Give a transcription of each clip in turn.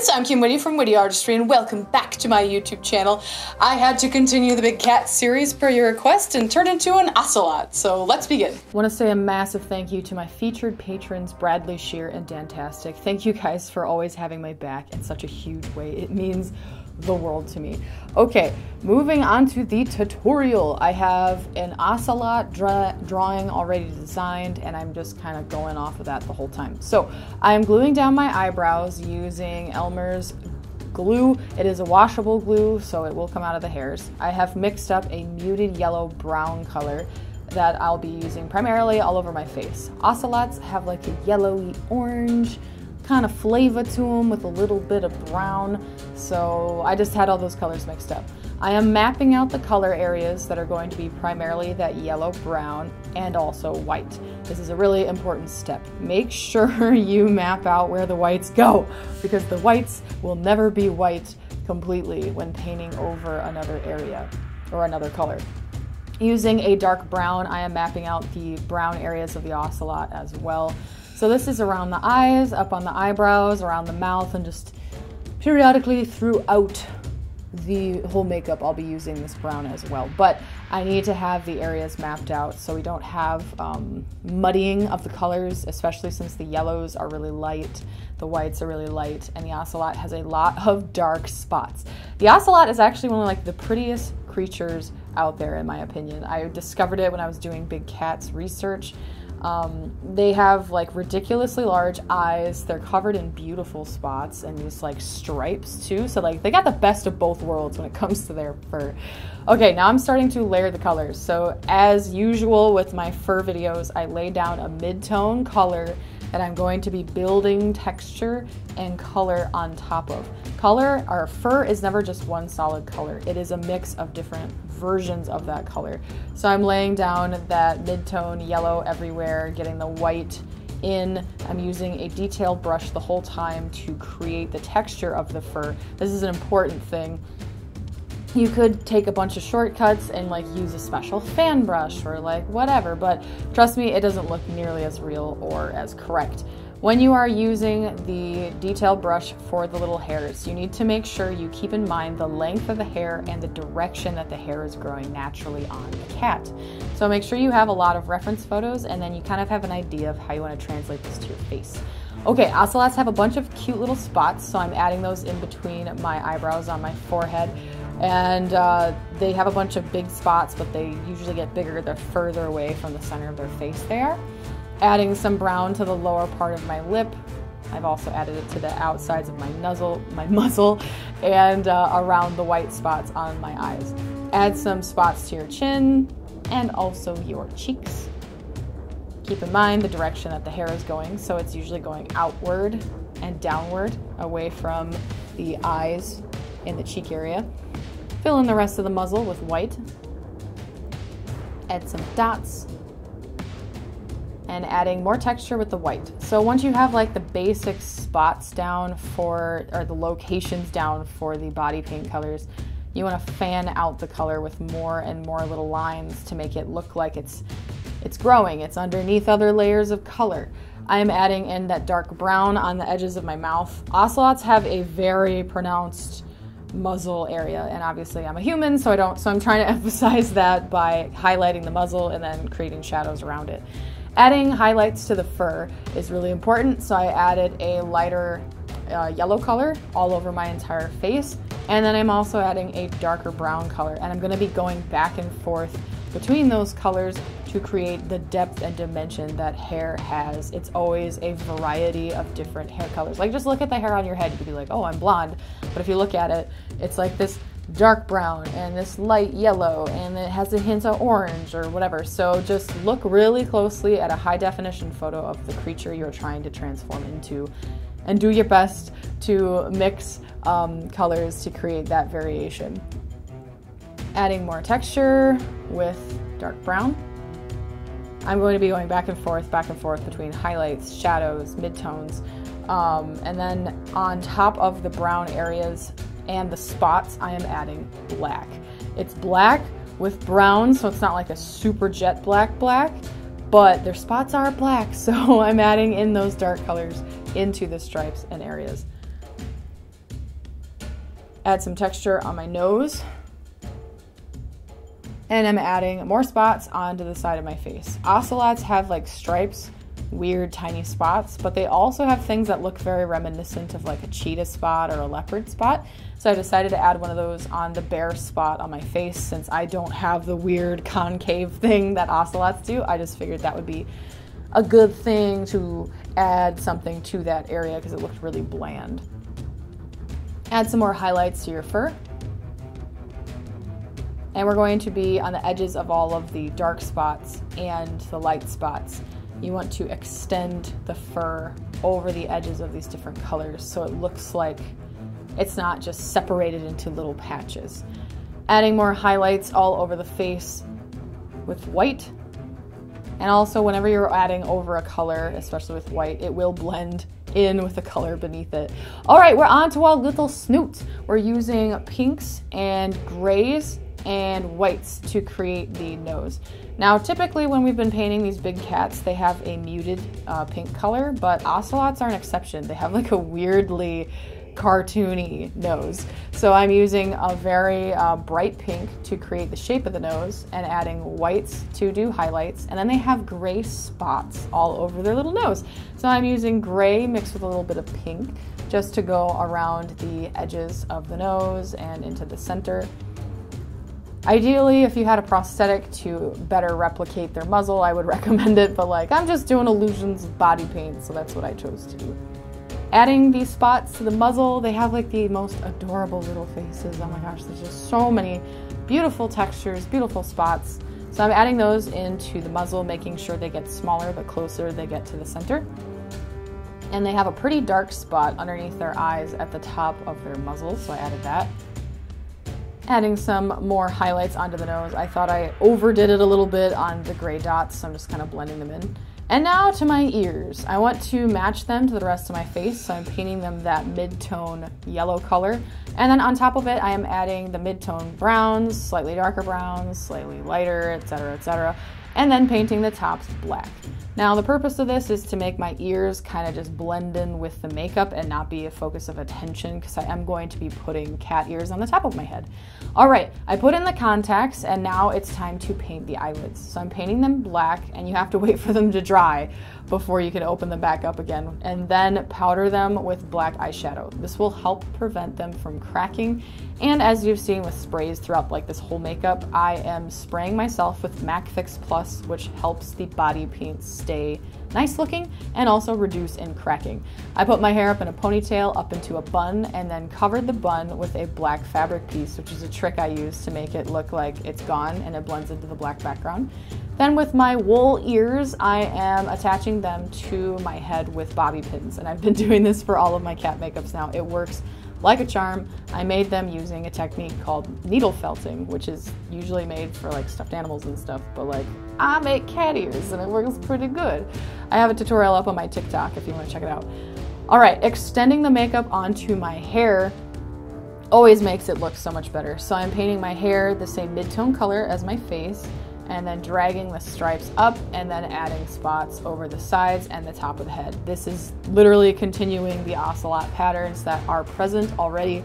friends, I'm Kim Witte from Witte Artistry and welcome back to my YouTube channel. I had to continue the Big Cat series per your request and turn into an ocelot, so let's begin. I want to say a massive thank you to my featured patrons Bradley Shear and Dantastic. Thank you guys for always having my back in such a huge way. It means the world to me. Okay, moving on to the tutorial. I have an ocelot dra drawing already designed and I'm just kind of going off of that the whole time. So I'm gluing down my eyebrows using Elmer's glue. It is a washable glue, so it will come out of the hairs. I have mixed up a muted yellow brown color that I'll be using primarily all over my face. Ocelots have like a yellowy orange, kind of flavor to them with a little bit of brown. So I just had all those colors mixed up. I am mapping out the color areas that are going to be primarily that yellow brown and also white. This is a really important step. Make sure you map out where the whites go because the whites will never be white completely when painting over another area or another color. Using a dark brown, I am mapping out the brown areas of the ocelot as well. So this is around the eyes, up on the eyebrows, around the mouth, and just periodically throughout the whole makeup I'll be using this brown as well. But I need to have the areas mapped out so we don't have um, muddying of the colors, especially since the yellows are really light, the whites are really light, and the ocelot has a lot of dark spots. The ocelot is actually one of like the prettiest creatures out there in my opinion. I discovered it when I was doing Big Cats research um, they have like ridiculously large eyes. They're covered in beautiful spots and these like stripes too. So like they got the best of both worlds when it comes to their fur. Okay, now I'm starting to layer the colors. So as usual with my fur videos, I lay down a mid-tone color that I'm going to be building texture and color on top of. Color, our fur is never just one solid color. It is a mix of different versions of that color. So I'm laying down that mid-tone yellow everywhere, getting the white in. I'm using a detailed brush the whole time to create the texture of the fur. This is an important thing you could take a bunch of shortcuts and like use a special fan brush or like whatever, but trust me, it doesn't look nearly as real or as correct. When you are using the detail brush for the little hairs, you need to make sure you keep in mind the length of the hair and the direction that the hair is growing naturally on the cat. So make sure you have a lot of reference photos and then you kind of have an idea of how you want to translate this to your face. Okay, ocelots have a bunch of cute little spots, so I'm adding those in between my eyebrows on my forehead and uh, they have a bunch of big spots, but they usually get bigger the further away from the center of their face they are. Adding some brown to the lower part of my lip. I've also added it to the outsides of my nuzzle, my muzzle, and uh, around the white spots on my eyes. Add some spots to your chin and also your cheeks. Keep in mind the direction that the hair is going, so it's usually going outward and downward away from the eyes in the cheek area. Fill in the rest of the muzzle with white. Add some dots. And adding more texture with the white. So once you have like the basic spots down for, or the locations down for the body paint colors, you want to fan out the color with more and more little lines to make it look like it's it's growing. It's underneath other layers of color. I am adding in that dark brown on the edges of my mouth. Ocelots have a very pronounced muzzle area and obviously I'm a human so I don't so I'm trying to emphasize that by highlighting the muzzle and then creating shadows around it. Adding highlights to the fur is really important so I added a lighter uh, yellow color all over my entire face and then I'm also adding a darker brown color and I'm going to be going back and forth between those colors to create the depth and dimension that hair has. It's always a variety of different hair colors. Like just look at the hair on your head, you could be like, oh, I'm blonde. But if you look at it, it's like this dark brown and this light yellow and it has a hint of orange or whatever. So just look really closely at a high definition photo of the creature you're trying to transform into and do your best to mix um, colors to create that variation. Adding more texture with dark brown. I'm going to be going back and forth, back and forth between highlights, shadows, midtones, um, and then on top of the brown areas and the spots, I am adding black. It's black with brown, so it's not like a super jet black black, but their spots are black, so I'm adding in those dark colors into the stripes and areas. Add some texture on my nose. And I'm adding more spots onto the side of my face. Ocelots have like stripes, weird tiny spots, but they also have things that look very reminiscent of like a cheetah spot or a leopard spot. So I decided to add one of those on the bare spot on my face since I don't have the weird concave thing that ocelots do. I just figured that would be a good thing to add something to that area because it looked really bland. Add some more highlights to your fur. And we're going to be on the edges of all of the dark spots and the light spots. You want to extend the fur over the edges of these different colors so it looks like it's not just separated into little patches. Adding more highlights all over the face with white. And also, whenever you're adding over a color, especially with white, it will blend in with the color beneath it. All right, we're on to our little snoot. We're using pinks and grays and whites to create the nose. Now, typically when we've been painting these big cats, they have a muted uh, pink color, but ocelots are an exception. They have like a weirdly cartoony nose. So I'm using a very uh, bright pink to create the shape of the nose and adding whites to do highlights. And then they have gray spots all over their little nose. So I'm using gray mixed with a little bit of pink just to go around the edges of the nose and into the center. Ideally, if you had a prosthetic to better replicate their muzzle, I would recommend it, but like I'm just doing illusions of body paint, so that's what I chose to do. Adding these spots to the muzzle, they have like the most adorable little faces. Oh my gosh, there's just so many beautiful textures, beautiful spots. So I'm adding those into the muzzle, making sure they get smaller the closer they get to the center. And they have a pretty dark spot underneath their eyes at the top of their muzzle, so I added that adding some more highlights onto the nose. I thought I overdid it a little bit on the gray dots, so I'm just kind of blending them in. And now to my ears. I want to match them to the rest of my face, so I'm painting them that mid-tone yellow color. And then on top of it, I am adding the mid-tone browns, slightly darker browns, slightly lighter, etc., etc., and then painting the tops black. Now, the purpose of this is to make my ears kind of just blend in with the makeup and not be a focus of attention because I am going to be putting cat ears on the top of my head. All right, I put in the contacts and now it's time to paint the eyelids. So I'm painting them black and you have to wait for them to dry before you can open them back up again and then powder them with black eyeshadow. This will help prevent them from cracking. And as you've seen with sprays throughout like this whole makeup, I am spraying myself with MAC Fix Plus, which helps the body paint stay nice looking and also reduce in cracking. I put my hair up in a ponytail up into a bun and then covered the bun with a black fabric piece, which is a trick I use to make it look like it's gone and it blends into the black background. Then with my wool ears, I am attaching them to my head with bobby pins and I've been doing this for all of my cat makeups now. It works like a charm, I made them using a technique called needle felting, which is usually made for like stuffed animals and stuff, but like I make cat ears and it works pretty good. I have a tutorial up on my TikTok if you want to check it out. All right, extending the makeup onto my hair always makes it look so much better. So I'm painting my hair the same mid-tone color as my face and then dragging the stripes up and then adding spots over the sides and the top of the head. This is literally continuing the ocelot patterns that are present already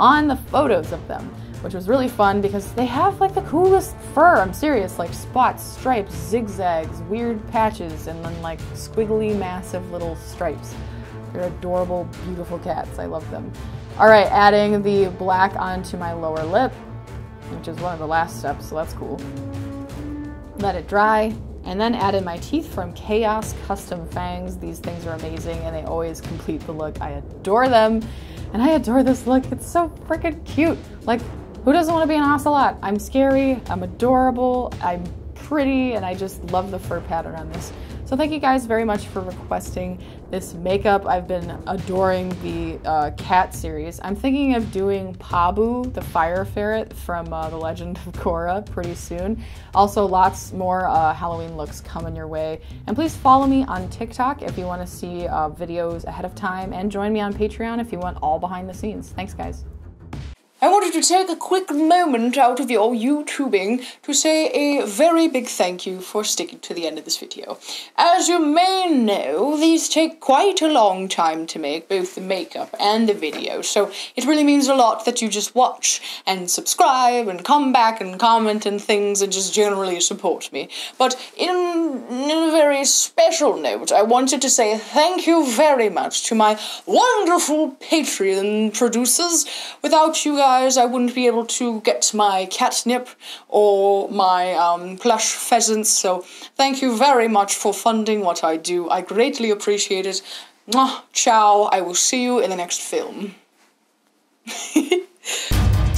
on the photos of them, which was really fun because they have like the coolest fur. I'm serious, like spots, stripes, zigzags, weird patches, and then like squiggly, massive little stripes. They're adorable, beautiful cats. I love them. All right, adding the black onto my lower lip, which is one of the last steps, so that's cool let it dry, and then added my teeth from Chaos Custom Fangs. These things are amazing and they always complete the look. I adore them and I adore this look. It's so freaking cute. Like, who doesn't want to be an ocelot? I'm scary, I'm adorable, I'm pretty, and I just love the fur pattern on this. So thank you guys very much for requesting this makeup. I've been adoring the uh, cat series. I'm thinking of doing Pabu, the fire ferret from uh, The Legend of Korra, pretty soon. Also, lots more uh, Halloween looks coming your way. And please follow me on TikTok if you want to see uh, videos ahead of time, and join me on Patreon if you want all behind the scenes. Thanks, guys. I wanted to take a quick moment out of your YouTubing to say a very big thank you for sticking to the end of this video. As you may know, these take quite a long time to make, both the makeup and the video, so it really means a lot that you just watch and subscribe and come back and comment and things and just generally support me. But in, in a very special note, I wanted to say thank you very much to my wonderful Patreon producers. Without you guys, otherwise I wouldn't be able to get my catnip or my um, plush pheasants. So thank you very much for funding what I do. I greatly appreciate it. Mwah, ciao. I will see you in the next film.